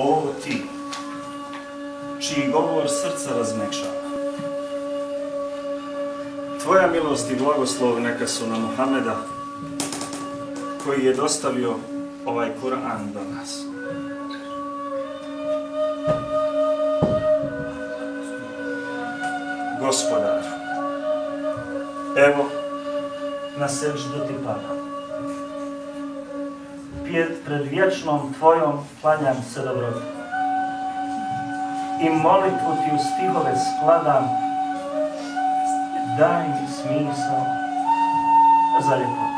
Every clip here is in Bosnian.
O ti, čiji govor srca razmekšava. Tvoja milost i blagoslov neka su na Muhameda, koji je dostavio ovaj Kur'an do nas. Gospodar, evo, na seždu ti padam. Pred vječnom tvojom klanjam se dobro. I molitvu ti u stihove skladam, daj mi smisao za ljepotu.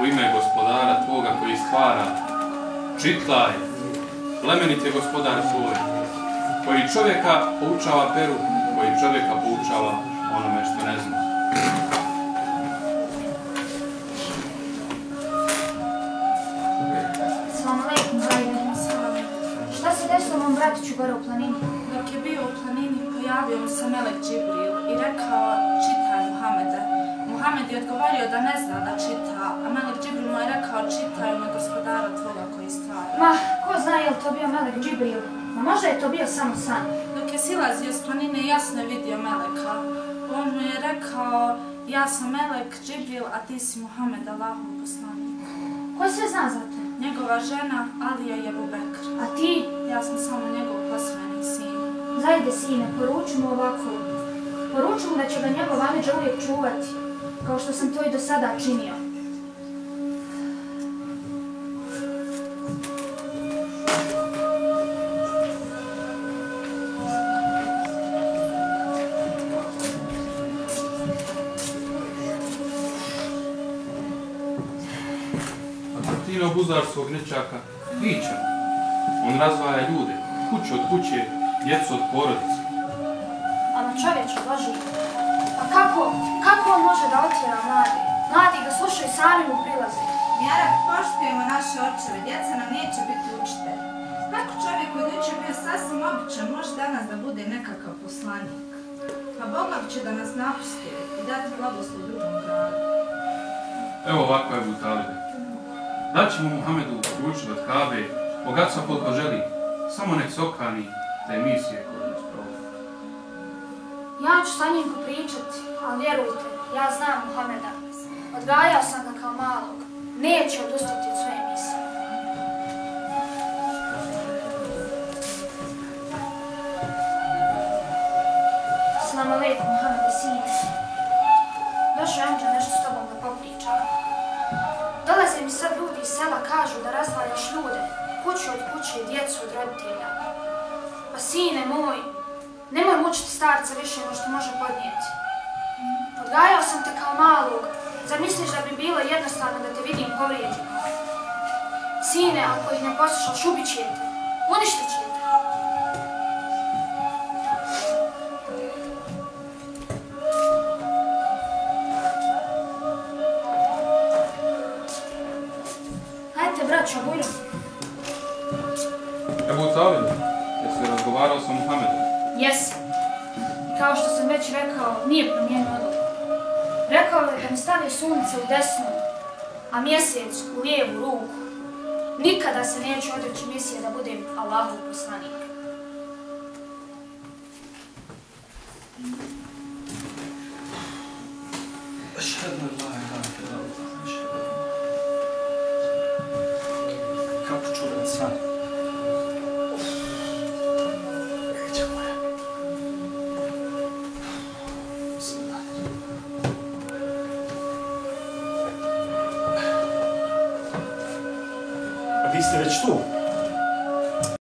u ime gospodara tvoga koji stvara. Čitaj, plemenit je gospodar tvoj, koji čovjeka poučava peru, koji čovjeka poučava onome što ne zna. Salam alaikum, Šta se desilo mom bratiću gore u planini? Dok je bio u planini, pojavio mu se Melek Džibril i rekao, čitaj Muhamede, Muhammed je odgovorio da ne zna da čita, a Melek Džibril mu je rekao čitaj me gospodara tvoga koji stvara. Ma, ko zna je li to bio Melek Džibril? Ma možda je to bio samo san. Dok je silazio s planine, jasno je vidio Meleka. On mu je rekao, ja sam Melek Džibril, a ti si Muhammed Allahov poslanik. Ko se zna za te? Njegova žena, Alija je Bubekr. A ti? Ja sam samo njegov posmeni sin. Zajde sine, poruču mu ovako. Poruču mu da će ga njegov Amidža uvijek čuvati kao što sam to i do sada činio. Tino buzar svog nečaka, vića. On razvaja ljude, kuću od kuće, djecu od porodice. Ama čovječe, Boži, kako, kako on može da otjera mladi? Mladi ga slušaju sami mu prilaze. Mjera, poštujemo naše očeve, djeca nam neće biti učite. Kako čovjek koji je bio sasvim običan može danas da bude nekakav poslanik? Pa Bogov će da nas napusti i dati blagoslov drugom gradu. Evo ovako je Butalibe. Daćemo Muhamedu ključu od Kabe, bogatstva koliko želi, samo nek se okani te emisije koje nas provode. Ja ću sa njim popričati, ali vjerujte, ja znam Muhameda. Odgajao sam ga kao malog. Neće odustati od svoje misle. Salam alaikum, Muhammede sine. Došao je Amđa nešto s tobom da popriča. Dolaze mi sad ljudi iz sela, kažu da razdvajaš ljude, kuću od kuće, i djecu od roditelja. Pa sine moj, Nemoj mučiti starca više ono što može podnijeti. Odgajao sam te kao malog. Zar misliš da bi bilo jednostavno da te vidim povrijeđeno? Sine, ako ih ne poslušaš, ubit će te. Uništit će te. Hajde, braćo, bujno. Ebu Talib, jesi razgovarao sa Muhammedom? Jesam. Kao što sam već rekao, nije promijenio odluku. Rekao je da mi stavi sunce u desnu, a mjesec u lijevu ruku. Nikada se neću odreći misije da budem Allahov poslanik. Kako čudan san. Listede tu.